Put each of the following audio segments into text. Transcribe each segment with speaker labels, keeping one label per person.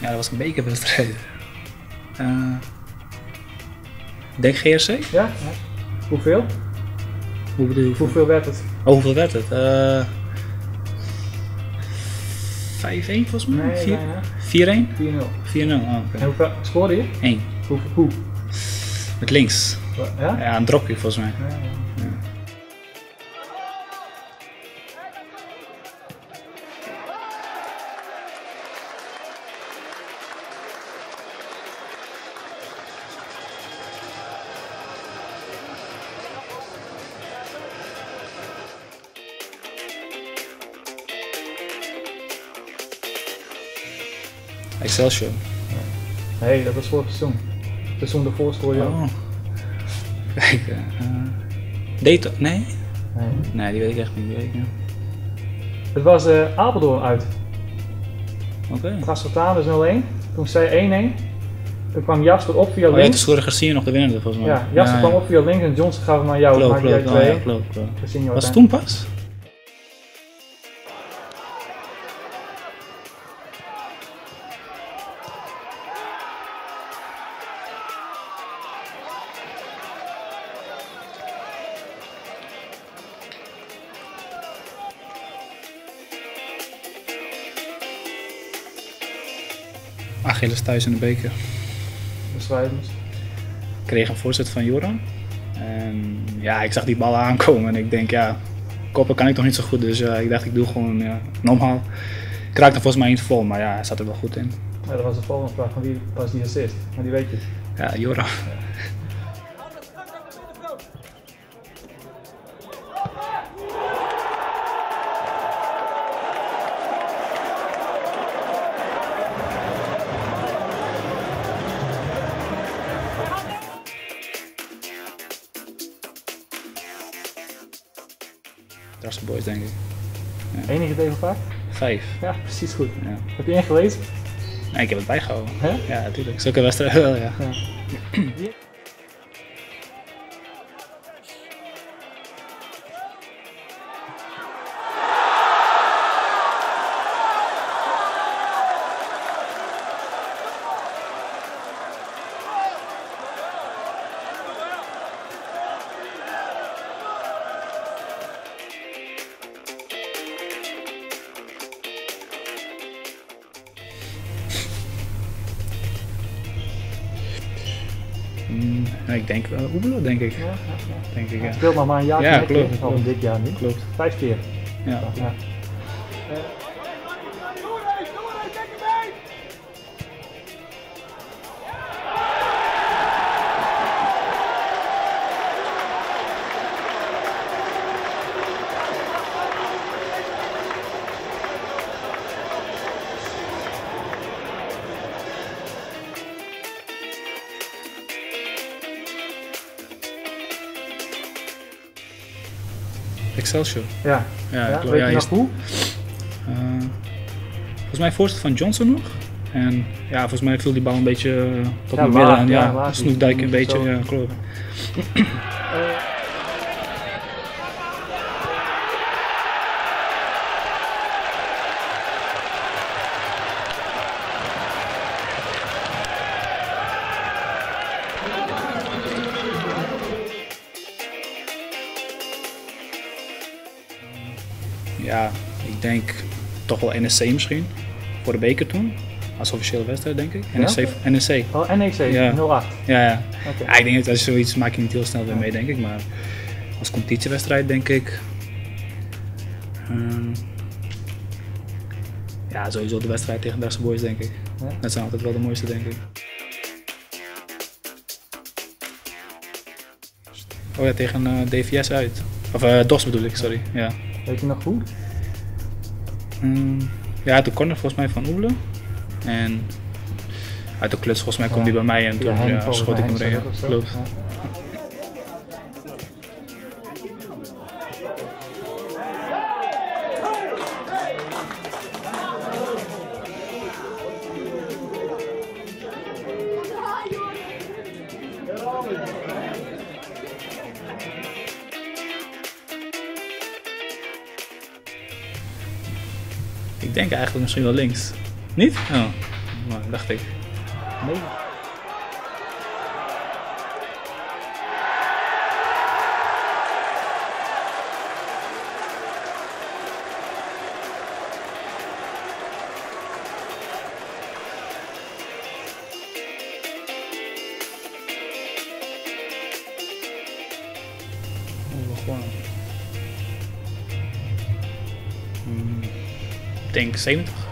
Speaker 1: Ja, dat was een bekerwedstrijd. Eh denk GRC?
Speaker 2: Ja? ja. Hoeveel?
Speaker 1: Hoe bedoel je?
Speaker 2: Hoeveel werd het?
Speaker 1: Oh, hoeveel werd het? Eh 5-1 volgens mij?
Speaker 2: Nee,
Speaker 1: Vier-
Speaker 2: bijna.
Speaker 1: 4-1?
Speaker 2: 4-0.
Speaker 1: 4-0, oh, oké.
Speaker 2: En hoeveel scoorde je?
Speaker 1: 1.
Speaker 2: Hoe? hoe?
Speaker 1: Met links.
Speaker 2: Ja?
Speaker 1: Ja, een dropje volgens mij.
Speaker 2: Ja, ja.
Speaker 1: Excelsior.
Speaker 2: Nee, dat was vorig seizoen. Het seizoen ervoor scoorde je.
Speaker 1: Oh. Kijk, eh Dayton? Nee?
Speaker 2: Nee.
Speaker 1: Nee, die weet ik echt niet. Niet.
Speaker 2: Het was eh Apeldoorn uit.
Speaker 1: Oké.
Speaker 2: Totaal dus 0-1. Toen zei 1-1. Toen kwam Jasper op via
Speaker 1: Oh ja, toen
Speaker 2: links.
Speaker 1: scoorde Garcia nog de winnende volgens mij.
Speaker 2: Ja, Jasper kwam op via links en Johnson gaf hem naar jou.
Speaker 1: Klopt, klopt. Oh, ja,
Speaker 2: 2-1.
Speaker 1: klopt, Was het toen pas? Achilles thuis in de beker.
Speaker 2: Beschrijvend.
Speaker 1: Ik kreeg een voorzet van Joran. En ja, ik zag die bal aankomen en ik denk, ja, koppen kan ik toch niet zo goed. Dus eh, ik dacht, ik doe gewoon ja, normaal. Ik raakte volgens mij niet vol, maar ja, hij zat er wel goed in.
Speaker 2: Ja, dat was de volgende vraag van wie was die assist? Maar die weet je.
Speaker 1: Ja, Joran. De boys, denk ik.
Speaker 2: Enige tegen vaak?
Speaker 1: Vijf.
Speaker 2: Ja, precies goed.
Speaker 1: Ja.
Speaker 2: Heb je ingelezen?
Speaker 1: Nee, ik heb het bijgehouden.
Speaker 2: Hè?
Speaker 1: Ja, natuurlijk. Zulke wedstrijden wel, ja.
Speaker 2: Ja.
Speaker 1: Mm, ja, ik denk wel Oebelo, denk ik.
Speaker 2: Ja, ja, ja.
Speaker 1: Denk ik, ja.
Speaker 2: speelt nog maar een jaar.
Speaker 1: Ja, klopt, klopt.
Speaker 2: Dit jaar nu.
Speaker 1: Klopt.
Speaker 2: Vijf keer.
Speaker 1: Ja. Excelsior.
Speaker 2: Ja.
Speaker 1: Ja,
Speaker 2: Ja, weet
Speaker 1: Ja,
Speaker 2: je nog
Speaker 1: is-
Speaker 2: hoe?
Speaker 1: eh, volgens mij voorzet van Johnson nog. En ja, volgens mij viel die bal een beetje eh, tot
Speaker 2: Ja,
Speaker 1: mijn midden. En
Speaker 2: ja,
Speaker 1: ja. Snoekdijk een beetje.
Speaker 2: Zo.
Speaker 1: Ja, klopt. Ja, ik denk toch wel NSC misschien. Voor de beker toen. Als officiële wedstrijd, denk ik.
Speaker 2: Ja?
Speaker 1: NSC. NSC.
Speaker 2: Oh, NEC,
Speaker 1: Ja.
Speaker 2: 08.
Speaker 1: Ja, ja. Ja, ik denk dat als je zoiets maak je niet heel snel weer mee, denk ik. Maar als competitiewedstrijd, denk ik. ehm, ja, sowieso de wedstrijd tegen Darse Boys, denk ik. Dat zijn altijd wel de mooiste, denk ik. Oh ja, tegen eh, DVS uit. Of eh DOS bedoel ik, sorry. Ja.
Speaker 2: Weet je nog hoe?
Speaker 1: Mm, ja, uit de corner volgens mij van Oebele. En uit de kluts volgens mij kwam
Speaker 2: Ja.
Speaker 1: die bij mij en toen ja, schoot ik hem erin. Ja. Klopt. Ik denk eigenlijk misschien wel links. Niet? Oh. maar dacht ik.
Speaker 2: Nee.
Speaker 1: Begonnen. Hmm, Ik denk 70. Ehm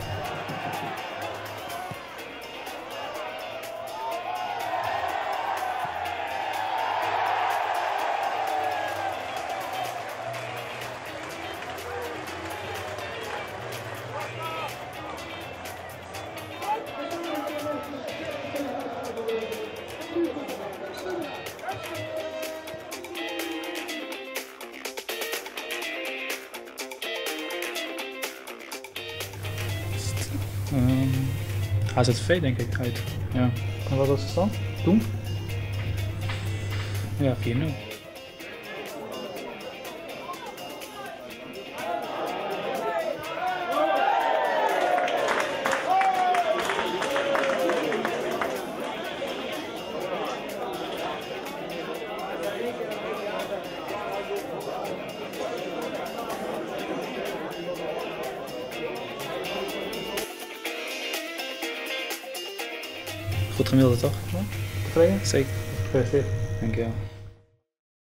Speaker 1: HZV denk ik uit. Ja,
Speaker 2: En wat was de stand? Toen?
Speaker 1: ja 4-0. Goed gemiddelde toch?
Speaker 2: Tevreden?
Speaker 1: Zeker.
Speaker 2: Gefeliciteerd.
Speaker 1: Dankjewel.